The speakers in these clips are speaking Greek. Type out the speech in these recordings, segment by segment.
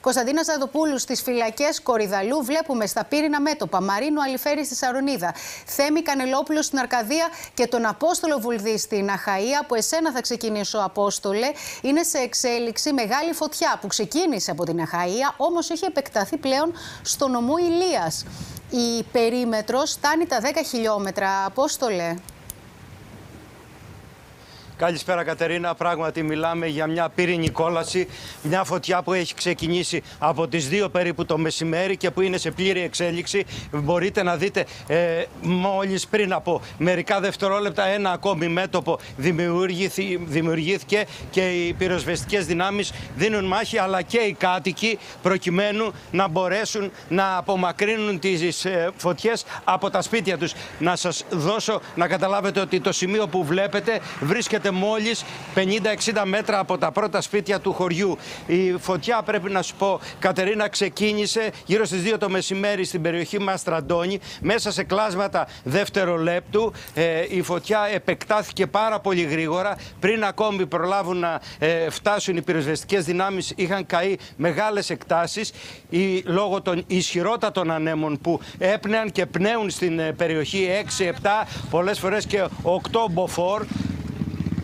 Κωνσταντίνας Ζαδοπούλου στις φυλακές Κορυδαλού. Βλέπουμε στα πύρινα μέτωπα Μαρίνο Αλιφέρη στη Σαρονίδα, Θέμη Κανελόπουλος στην Αρκαδία και τον Απόστολο Βουλδί στην Αχαία. Από εσένα θα ξεκινήσω, Απόστολε. Είναι σε εξέλιξη μεγάλη φωτιά που ξεκίνησε από την Αχαία, όμως έχει επεκταθεί πλέον στο νομό Ηλίας. Η περίμετρος φτάνει τα 10 χιλιόμετρα. Απόστολε. Καλησπέρα Κατερίνα. Πράγματι μιλάμε για μια πύρινη κόλαση, μια φωτιά που έχει ξεκινήσει από τις 2 περίπου το μεσημέρι και που είναι σε πλήρη εξέλιξη. Μπορείτε να δείτε ε, μόλις πριν από μερικά δευτερόλεπτα ένα ακόμη μέτωπο δημιουργήθηκε και οι πυροσβεστικές δυνάμεις δίνουν μάχη αλλά και οι κάτοικοι προκειμένου να μπορέσουν να απομακρύνουν τις ε, φωτιές από τα σπίτια τους. Να σας δώσω να καταλάβετε ότι το σημείο που βλέπετε βρίσκεται μόλις 50-60 μέτρα από τα πρώτα σπίτια του χωριού. Η φωτιά πρέπει να σου πω Κατερίνα ξεκίνησε γύρω στις 2 το μεσημέρι στην περιοχή Μαστραντώνη μέσα σε κλάσματα δευτερολέπτου. Ε, η φωτιά επεκτάθηκε πάρα πολύ γρήγορα πριν ακόμη προλάβουν να ε, φτάσουν οι πυροσβεστικές δυνάμεις είχαν καεί μεγάλες εκτάσεις ή, λόγω των ισχυρότατων ανέμων που έπνεαν και πνέουν στην ε, περιοχή 6-7 πολλές φορές και 8 μποφόρ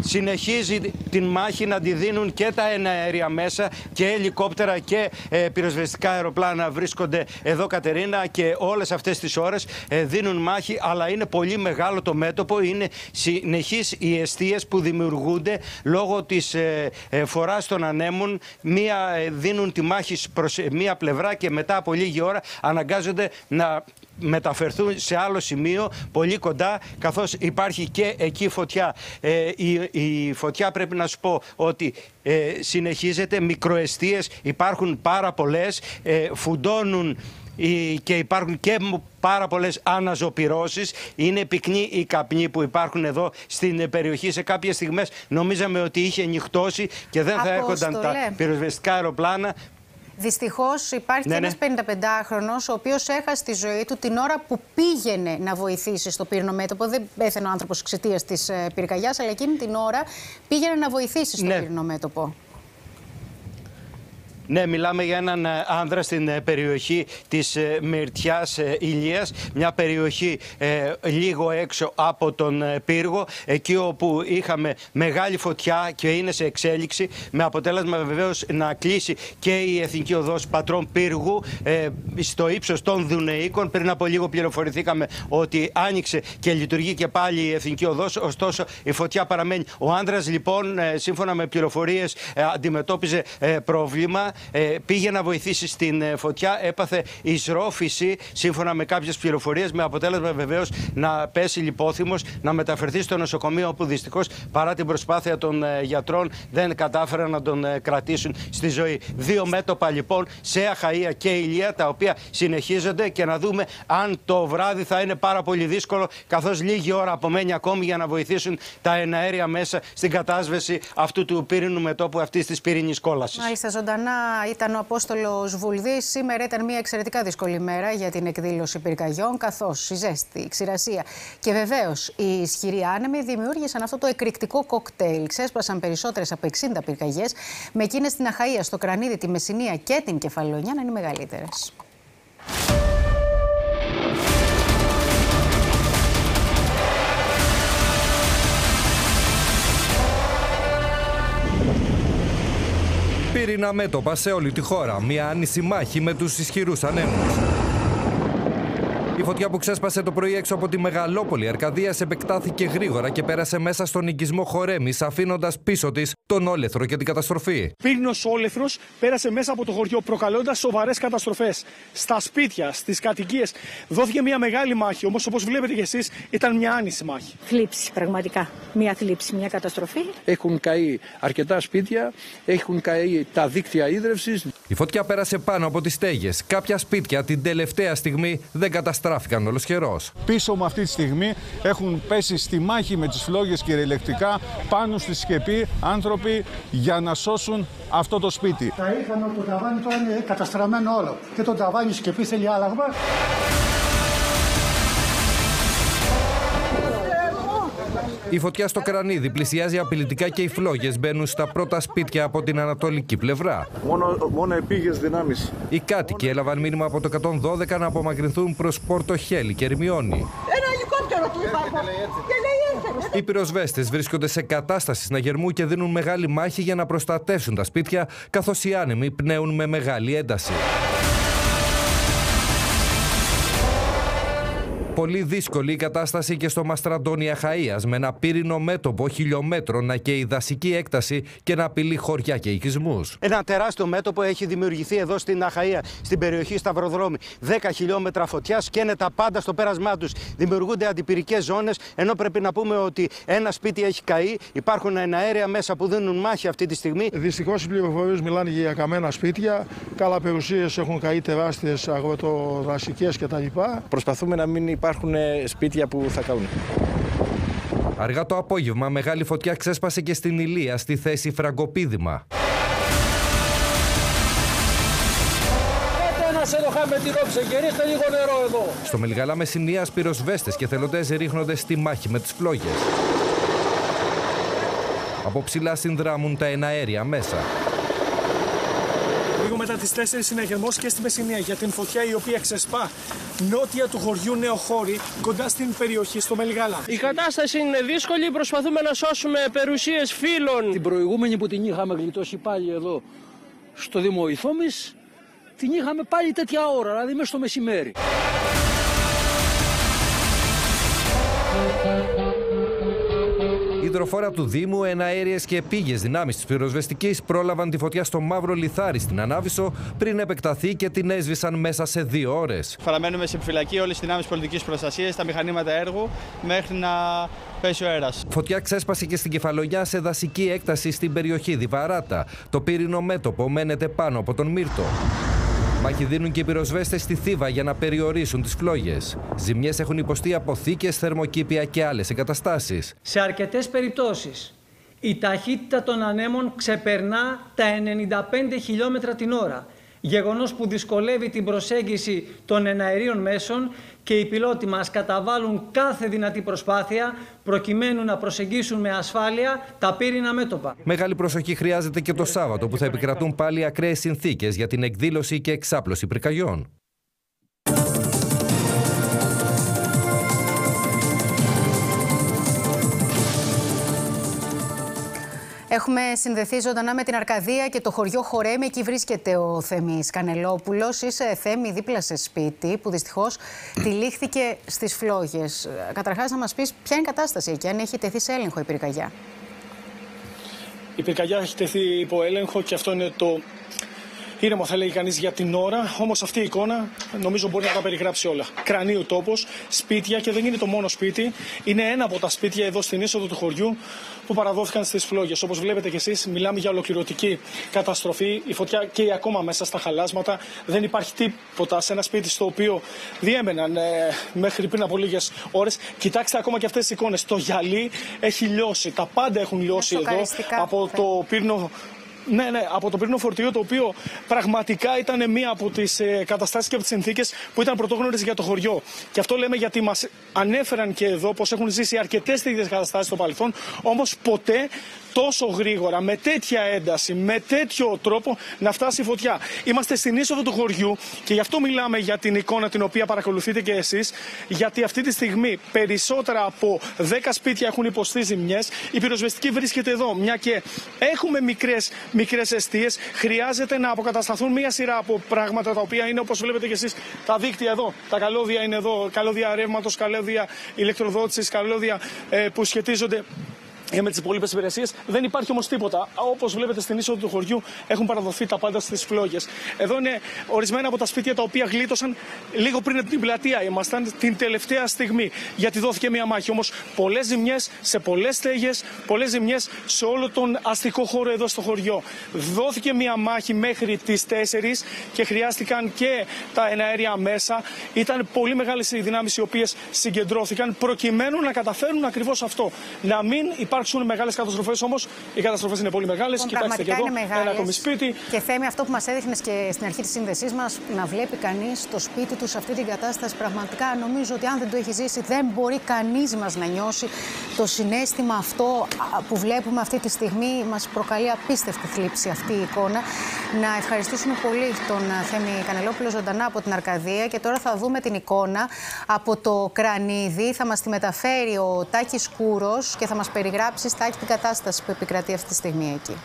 συνεχίζει την μάχη να τη δίνουν και τα εναέρια μέσα και ελικόπτερα και ε, πυροσβεστικά αεροπλάνα βρίσκονται εδώ Κατερίνα και όλες αυτές τις ώρες ε, δίνουν μάχη αλλά είναι πολύ μεγάλο το μέτωπο, είναι συνεχείς οι αιστείες που δημιουργούνται λόγω της ε, ε φοράς των ανέμων. Μία ε, δίνουν τη μάχη προς μία πλευρά και μετά από λίγη ώρα αναγκάζονται να μεταφερθούν σε άλλο σημείο πολύ κοντά καθώς υπάρχει και εκεί φωτιά. Ε, η, η φωτιά πρέπει να σου πω ότι ε, συνεχίζεται, μικροεστίες υπάρχουν πάρα πολλές, ε, φουντώνουν και υπάρχουν και πάρα πολλές αναζωπυρώσει. Είναι πυκνοί οι καπνοί που υπάρχουν εδώ στην περιοχή. Σε κάποιες στιγμές νομίζαμε ότι είχε νυχτώσει και δεν θα έρχονταν τα πυροσβεστικά αεροπλάνα. Δυστυχώς υπάρχει ναι, και ένα 55χρονο, ο οποίος έχασε τη ζωή του την ώρα που πήγαινε να βοηθήσει στο πύρινο μέτωπο. Δεν πέθανε ο άνθρωπος εξαιτίας της ε, πυρκαγιάς, αλλά εκείνη την ώρα πήγαινε να βοηθήσει στο ναι. πύρινο μέτωπο. Ναι, μιλάμε για έναν ε, άνδρα στην ε, περιοχή της ε, Μυρτιάς Ηλίας, μια περιοχή λίγο έξω από τον πύργο, εκεί όπου είχαμε μεγάλη φωτιά και είναι σε εξέλιξη, με αποτέλεσμα βεβαίως να κλείσει και η Εθνική Οδός Πατρών Πύργου στο ύψος των Δουνεϊκών. Πριν από λίγο πληροφορηθήκαμε ότι άνοιξε και λειτουργεί και πάλι η Εθνική Οδός, ωστόσο η φωτιά παραμένει. Ο άνδρας λοιπόν, σύμφωνα με πληροφορίες, αντιμετώπιζε πρόβλημα ε, πήγε να βοηθήσει στην ε, φωτιά, έπαθε εισρόφηση σύμφωνα με κάποιες πληροφορίες, με αποτέλεσμα βεβαίως να πέσει λιπόθυμος, να μεταφερθεί στο νοσοκομείο, όπου δυστυχώς παρά την προσπάθεια των ε, γιατρών δεν κατάφεραν να τον κρατήσουν στη ζωή. Δύο μέτωπα λοιπόν σε Αχαία και Ηλία, τα οποία συνεχίζονται και να δούμε αν το βράδυ θα είναι πάρα πολύ δύσκολο, καθώς λίγη ώρα απομένει ακόμη για να βοηθήσουν τα εναέρια μέσα στην κατάσβεση αυτού του πύρινου μετόπου αυτής της πυρηνή κόλασης. Μάλιστα, ζωντανά ήταν ο Απόστολος Βουλδί. Σήμερα ήταν μια εξαιρετικά δύσκολη μέρα για την εκδήλωση πυρκαγιών, καθώς η ζέστη, η ξηρασία και βεβαίως οι ισχυροί άνεμοι δημιούργησαν αυτό το εκρηκτικό κοκτέιλ. Ξέσπασαν περισσότερες από 60 πυρκαγιές, με εκείνες στην Αχαία, στο Κρανίδι, τη Μεσσηνία και την Κεφαλονιά να είναι μεγαλύτερες. Πύρινα μέτωπα σε όλη τη χώρα. Μια άνηση μάχη με τους ισχυρούς ανέμους. Η φωτιά που ξέσπασε το πρωί έξω από τη Μεγαλόπολη Αρκαδίας επεκτάθηκε γρήγορα και πέρασε μέσα στον οικισμό Χορέμης, αφήνοντας πίσω της τον όλεθρο και την καταστροφή. Πύρινος όλεθρος πέρασε μέσα από το χωριό, προκαλώντας σοβαρές καταστροφές. Στα σπίτια, στις κατοικίες δόθηκε μια μεγάλη μάχη. Όμως, όπως βλέπετε κι εσείς, ήταν μια άνηση μάχη. Θλίψη, πραγματικά. Μια θλίψη, μια καταστροφή. Έχουν καεί αρκετά σπίτια, έχουν καεί τα δίκτυα ίδρυυση. Η φωτιά πέρασε πάνω από τις στέγες. Κάποια σπίτια την τελευταία στιγμή δεν καταστράφηκαν ολοσχερός. Πίσω μου αυτή τη στιγμή έχουν πέσει στη μάχη με τις φλόγες κυριολεκτικά πάνω στη σκεπή άνθρωποι για να σώσουν αυτό το σπίτι. Τα είχαν το ταβάνι τώρα είναι καταστραμμένο όλο. Και το ταβάνι σκεπή θέλει άλλαγμα. Η φωτιά στο κρανίδι πλησιάζει απειλητικά και οι φλόγες μπαίνουν στα πρώτα σπίτια από την ανατολική πλευρά. Μόνο, μόνο επίγειες δυνάμεις. Οι κάτοικοι έλαβαν μήνυμα από το 112 να απομακρυνθούν προς Πόρτο Χέλη και Ερμιόνι. Ένα ελικόπτερο του υπάρχουν. Και λέει έρχεται. Οι πυροσβέστες βρίσκονται σε κατάσταση συναγερμού και δίνουν μεγάλη μάχη για να προστατεύσουν τα σπίτια, καθώς οι άνεμοι πνέουν με μεγάλη ένταση. Πολύ δύσκολη η κατάσταση και στο Μαστραντόνι Αχαΐας με ένα πύρινο μέτωπο χιλιόμετρων να καίει δασική έκταση και να απειλεί χωριά και οικισμούς. Ένα τεράστιο μέτωπο έχει δημιουργηθεί εδώ στην Αχαία, στην περιοχή Σταυροδρόμη. 10 χιλιόμετρα φωτιά σκαίνε τα πάντα στο πέρασμά τους. Δημιουργούνται αντιπυρικές ζώνες, ενώ πρέπει να πούμε ότι ένα σπίτι έχει καεί. Υπάρχουν αέρια μέσα που δίνουν μάχη αυτή τη στιγμή. Δυστυχώς οι πληροφορίες μιλάνε για καμένα σπίτια. Καλαπερουσίε έχουν καεί τεράστιες αγροτοδασικέ κτλ. Προσπαθούμε να μην υπάρχουν σπίτια που θα καούν. Αργά το απόγευμα, μεγάλη φωτιά ξέσπασε και στην Ηλία, στη θέση Φραγκοπίδημα. Στο Μελγαλά Μεσσηνίας πυροσβέστες και θελοντές ρίχνονται στη μάχη με τις φλόγες. Από ψηλά συνδράμουν τα εναέρια μέσα. Λίγο μετά τις 4 συναγερμό και στη Μεσσηνία για την φωτιά η οποία ξεσπά νότια του χωριού Νεοχώρη, κοντά στην περιοχή στο Μελγάλα. Η κατάσταση είναι δύσκολη, προσπαθούμε να σώσουμε περιουσίες φίλων. Την προηγούμενη που την είχαμε γλιτώσει πάλι εδώ στο Δήμο Ιθόμης, την είχαμε πάλι τέτοια ώρα, δηλαδή μέσα στο μεσημέρι. Η υδροφόρα του Δήμου, εναέριες και πήγε δυνάμεις της πυροσβεστικής πρόλαβαν τη φωτιά στο μαύρο λιθάρι στην Ανάβησο πριν επεκταθεί και την έσβησαν μέσα σε δύο ώρες. Παραμένουμε σε επιφυλακή όλες τι δυνάμεις πολιτικής προστασίας, τα μηχανήματα έργου μέχρι να πέσει ο αέρας. Φωτιά ξέσπασε και στην κεφαλογιά σε δασική έκταση στην περιοχή Διβαράτα. Το πύρινο μέτωπο μένεται πάνω από τον Μύρτο. Μάχη δίνουν και οι πυροσβέστες στη Θήβα για να περιορίσουν τις φλόγες. Ζημιές έχουν υποστεί από θήκες, θερμοκήπια και άλλες εγκαταστάσεις. Σε αρκετές περιπτώσεις η ταχύτητα των ανέμων ξεπερνά τα 95 χιλιόμετρα την ώρα. Γεγονός που δυσκολεύει την προσέγγιση των εναερίων μέσων και οι πιλότοι μας καταβάλουν κάθε δυνατή προσπάθεια προκειμένου να προσεγγίσουν με ασφάλεια τα πύρινα μέτωπα. Μεγάλη προσοχή χρειάζεται και το Σάββατο που θα επικρατούν πάλι ακραίες συνθήκες για την εκδήλωση και εξάπλωση πυρκαγιών. Έχουμε συνδεθεί ζωντανά με την Αρκαδία και το χωριό Χορέμι. Εκεί βρίσκεται ο Θέμη Κανελόπουλος. Είσαι Θέμη δίπλα σε σπίτι που δυστυχώς τυλίχθηκε στις φλόγες. Καταρχάς, να μας πεις ποια είναι η κατάσταση εκεί, αν έχει τεθεί σε έλεγχο η πυρκαγιά. Η πυρκαγιά έχει τεθεί υπό έλεγχο και αυτό είναι το ήρεμο θα λέει κανείς για την ώρα. Όμως αυτή η εικόνα νομίζω μπορεί να τα περιγράψει όλα. Κρανίου τόπος, σπίτια και δεν είναι το μόνο σπίτι. Είναι ένα από τα σπίτια εδώ στην είσοδο του χωριού που παραδόθηκαν στις φλόγες. Όπως βλέπετε κι εσείς, μιλάμε για ολοκληρωτική καταστροφή. Η φωτιά καίει ακόμα μέσα στα χαλάσματα. Δεν υπάρχει τίποτα σε ένα σπίτι στο οποίο διέμεναν ε, μέχρι πριν από λίγες ώρες. Κοιτάξτε ακόμα και αυτές τις εικόνες. Το γυαλί έχει λιώσει. Τα πάντα έχουν λιώσει εδώ από το πύρνο ναι, ναι, από το πυρηνό φορτίο, το οποίο πραγματικά ήταν μία από τις ε, καταστάσεις και από τις συνθήκες που ήταν πρωτόγνωρες για το χωριό. Και αυτό λέμε γιατί μας ανέφεραν και εδώ πως έχουν ζήσει αρκετές τέτοιες καταστάσεις στο παρελθόν, όμως ποτέ τόσο γρήγορα, με τέτοια ένταση, με τέτοιο τρόπο να φτάσει η φωτιά. Είμαστε στην είσοδο του χωριού και γι' αυτό μιλάμε για την εικόνα την οποία παρακολουθείτε και εσείς, γιατί αυτή τη στιγμή περισσότερα από 10 σπίτια έχουν υποστεί ζημιές. Η πυροσβεστική βρίσκεται εδώ, μια και έχουμε μικρές μικρές αιστείες. Χρειάζεται να αποκατασταθούν μια σειρά από πράγματα τα οποία είναι όπως βλέπετε και εσείς τα δίκτυα εδώ. Τα καλώδια είναι εδώ, καλώδια ρεύματος, καλώδια ηλεκτροδότησης, καλώδια ε, που σχετίζονται ε, με τις υπόλοιπες υπηρεσίες. Δεν υπάρχει όμως τίποτα. Όπως βλέπετε στην είσοδο του χωριού έχουν παραδοθεί τα πάντα στις φλόγες. Εδώ είναι ορισμένα από τα σπίτια τα οποία γλίτωσαν λίγο πριν από την πλατεία. Ήμασταν την τελευταία στιγμή γιατί δόθηκε μια μάχη. Όμως πολλές ζημιές σε πολλές στέγες, πολλές ζημιές σε όλο τον αστικό χώρο εδώ στο χωριό. Δόθηκε μια μάχη μέχρι τις 4 και χρειάστηκαν και τα εναέρια μέσα. Ήταν πολύ μεγάλες οι δυνάμεις οι οποίες συγκεντρώθηκαν προκειμένου να καταφέρουν ακριβώς αυτό. Να μην υπάρχει υπάρξουν μεγάλες καταστροφές όμως. Οι καταστροφές είναι πολύ μεγάλες. Λοιπόν, Κοιτάξτε και εδώ, είναι ένα μεγάλες. ακόμη σπίτι. Και θέμη αυτό που μας έδειχνες και στην αρχή της σύνδεσής μας, να βλέπει κανείς το σπίτι του σε αυτή την κατάσταση. Πραγματικά νομίζω ότι αν δεν το έχει ζήσει, δεν μπορεί κανείς μας να νιώσει το συνέστημα αυτό α, που βλέπουμε αυτή τη στιγμή. Μας προκαλεί απίστευτη θλίψη αυτή η εικόνα. Να ευχαριστήσουμε πολύ τον α, Θέμη Κανελόπουλο ζωντανά από την Αρκαδία και τώρα θα δούμε την εικόνα από το κρανίδι. Θα μας τη μεταφέρει ο Τάκης Κούρος και θα μας περιγράψει Στάκη την κατάσταση που επικρατεί αυτή τη στιγμή εκεί.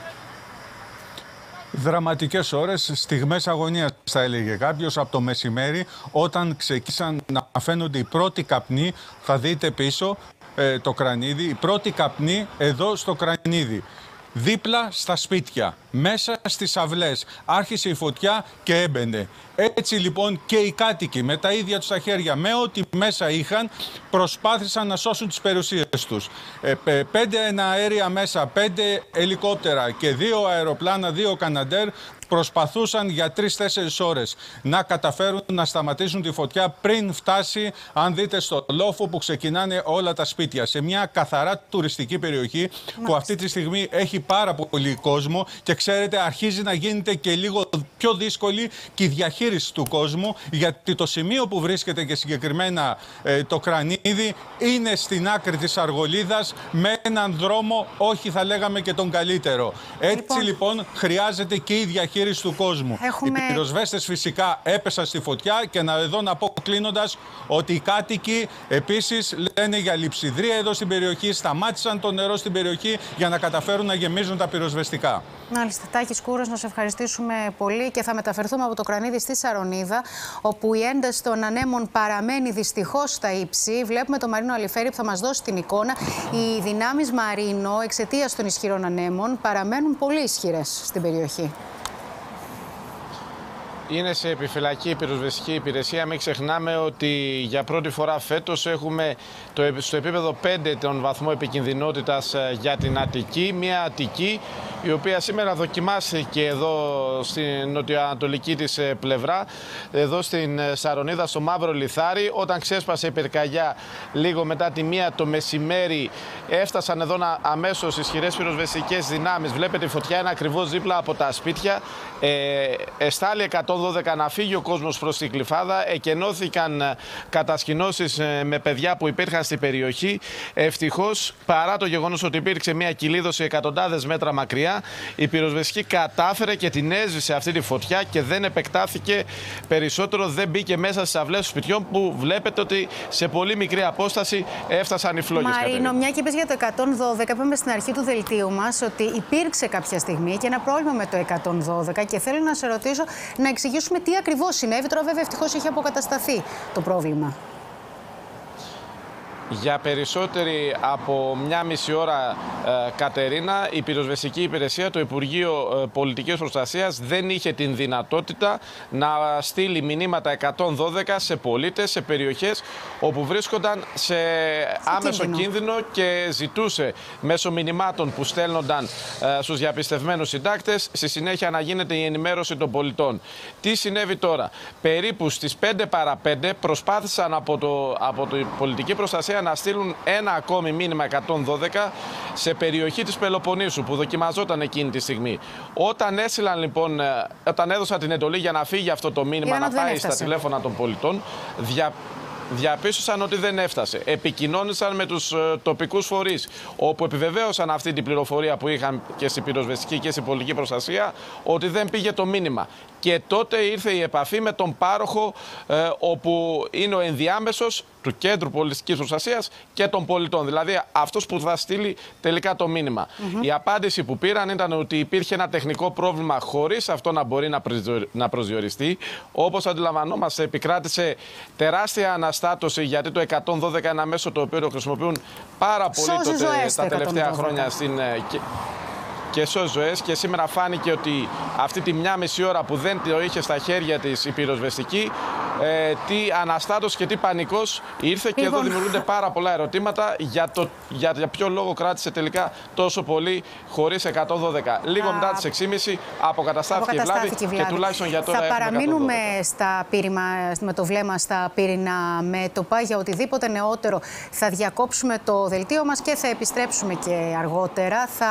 Δραματικές ώρες, στιγμές αγωνίας θα έλεγε κάποιος από το μεσημέρι όταν ξεκίνησαν να φαίνονται οι πρώτοι καπνοί, θα δείτε πίσω ε, το κρανίδι, οι πρώτοι καπνοί εδώ στο κρανίδι. Δίπλα στα σπίτια, μέσα στις αυλές. Άρχισε η φωτιά και έμπαινε. Έτσι λοιπόν και οι κάτοικοι με τα ίδια τους τα χέρια, με ό,τι μέσα είχαν, προσπάθησαν να σώσουν τις περιουσίες τους. Ε, πε- πέντε αέρια μέσα, πέντε ελικόπτερα και δύο αεροπλάνα, δύο καναντέρ προσπαθούσαν για τρει-τέσσερι ώρες να καταφέρουν να σταματήσουν τη φωτιά πριν φτάσει, αν δείτε, στο λόφο που ξεκινάνε όλα τα σπίτια. Σε μια καθαρά τουριστική περιοχή που αυτή τη στιγμή έχει πάρα πολύ κόσμο και ξέρετε, αρχίζει να γίνεται και λίγο πιο δύσκολη και η διαχείριση του κόσμου, γιατί το σημείο που βρίσκεται και συγκεκριμένα ε, το κρανίδι είναι στην άκρη της Αργολίδας με έναν δρόμο, όχι θα λέγαμε και τον καλύτερο. Έτσι λοιπόν, χρειάζεται και η διαχείριση του κόσμου. Έχουμε- Οι πυροσβέστες φυσικά έπεσαν στη φωτιά και να εδώ να πω κλείνοντας ότι οι κάτοικοι επίσης λένε για λειψιδρία εδώ στην περιοχή, σταμάτησαν το νερό στην περιοχή για να καταφέρουν να γεμίζουν τα πυροσβεστικά. Μάλιστα, Τάκης Κούρος, να σε ευχαριστήσουμε πολύ και θα μεταφερθούμε από το Κρανίδι στη Σαρονίδα, όπου η ένταση των ανέμων παραμένει δυστυχώς στα ύψη. Βλέπουμε το Μαρίνο Αλιφέρη που θα μας δώσει την εικόνα. Οι δυνάμεις Μαρίνο, εξαιτίας των ισχυρών ανέμων, παραμένουν πολύ ισχυρές στην περιοχή. Είναι σε επιφυλακή η πυροσβεστική υπηρεσία. Μην ξεχνάμε ότι για πρώτη φορά φέτος έχουμε το, επ- στο επίπεδο 5 τον βαθμό επικινδυνότητας για την Αττική. Μια Αττική η οποία σήμερα δοκιμάστηκε εδώ στην νοτιοανατολική της ε, πλευρά, εδώ στην ε, Σαρονίδα, στο Μαύρο Λιθάρι. Όταν ξέσπασε η πυρκαγιά λίγο μετά τη μία το μεσημέρι, έφτασαν εδώ να- αμέσως ισχυρές πυροσβεστικές δυνάμεις. Βλέπετε η φωτιά είναι ακριβώς δίπλα από τα σπίτια. Ε, εστάλει 112 να φύγει ο κόσμος προς την κλειφάδα. Εκενώθηκαν ε, κατασκηνώσεις ε, με παιδιά που υπήρχαν στην περιοχή. Ευτυχώς, παρά το γεγονός ότι υπήρξε μια κυλίδωση εκατοντάδες μέτρα μακριά, η πυροσβεστική κατάφερε και την έσβησε αυτή τη φωτιά και δεν επεκτάθηκε περισσότερο, δεν μπήκε μέσα στις αυλές των σπιτιών που βλέπετε ότι σε πολύ μικρή απόσταση έφτασαν οι φλόγες. Μαρίνο, Κατερίνα. μια και είπες για το 112, είπαμε στην αρχή του δελτίου μας ότι υπήρξε κάποια στιγμή και ένα πρόβλημα με το 112 και θέλω να σε ρωτήσω να εξηγήσουμε τι ακριβώς συνέβη. Τώρα, βέβαια, ευτυχώς έχει αποκατασταθεί το πρόβλημα. Για περισσότερη από μια μισή ώρα, ε, Κατερίνα, η πυροσβεστική υπηρεσία, το Υπουργείο ε, Πολιτικής Προστασίας δεν είχε την δυνατότητα να στείλει μηνύματα 112 σε πολίτες, σε περιοχές όπου βρίσκονταν σε άμεσο κίνδυνο. κίνδυνο και ζητούσε μέσω μηνυμάτων που στέλνονταν ε, στους διαπιστευμένους συντάκτες στη συνέχεια να γίνεται η ενημέρωση των πολιτών. Τι συνέβη τώρα; Περίπου στις 5 παρα 5 προσπάθησαν από, το, από την πολιτική προστασία να στείλουν ένα ακόμη μήνυμα 112 σε περιοχή της Πελοποννήσου που δοκιμαζόταν εκείνη τη στιγμή. Όταν έστειλαν λοιπόν, ε, όταν έδωσαν την εντολή για να φύγει αυτό το μήνυμα, Είδαν να ότι δεν πάει στα έφτασε. τηλέφωνα των πολιτών, δια, διαπίστωσαν ότι δεν έφτασε. Επικοινώνησαν με τους ε, τοπικούς φορείς, όπου επιβεβαίωσαν αυτή την πληροφορία που είχαν και στην πυροσβεστική και στην πολιτική προστασία, ότι δεν πήγε το μήνυμα. Και τότε ήρθε η επαφή με τον πάροχο, ε, όπου είναι ο ενδιάμεσος του Κέντρου Πολιτικής Προστασίας και των πολιτών. Δηλαδή αυτός που θα στείλει τελικά το μήνυμα. Η απάντηση που πήραν ήταν ότι υπήρχε ένα τεχνικό πρόβλημα χωρίς αυτό να μπορεί να προσδιο- να προσδιοριστεί. Όπως αντιλαμβανόμαστε επικράτησε τεράστια αναστάτωση γιατί το 112 είναι ένα μέσο το οποίο το χρησιμοποιούν πάρα πολύ Σώζει τότε, ζωές τα το τελευταία 112. χρόνια στην, ε, και- και σώζει ζωές και σήμερα φάνηκε ότι αυτή τη μια μισή ώρα που δεν το είχε στα χέρια της η πυροσβεστική ε, τι αναστάτωση και τι πανικός ήρθε. Και εδώ Λοιπόν. δημιουργούνται πάρα πολλά ερωτήματα για, το, για, για ποιο λόγο κράτησε τελικά τόσο πολύ χωρίς 112. Λίγο Α, μετά τις 6.30 αποκαταστάθηκε, η βλάβη, Αποκαταστάθηκε η και βλάβη. τουλάχιστον για τώρα Θα έχουμε παραμείνουμε 112. στα πύρημα, με το βλέμμα στα πύρινα μέτωπα. Για οτιδήποτε νεότερο θα διακόψουμε το δελτίο μας και θα επιστρέψουμε και αργότερα. Θα